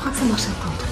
je crois entonces?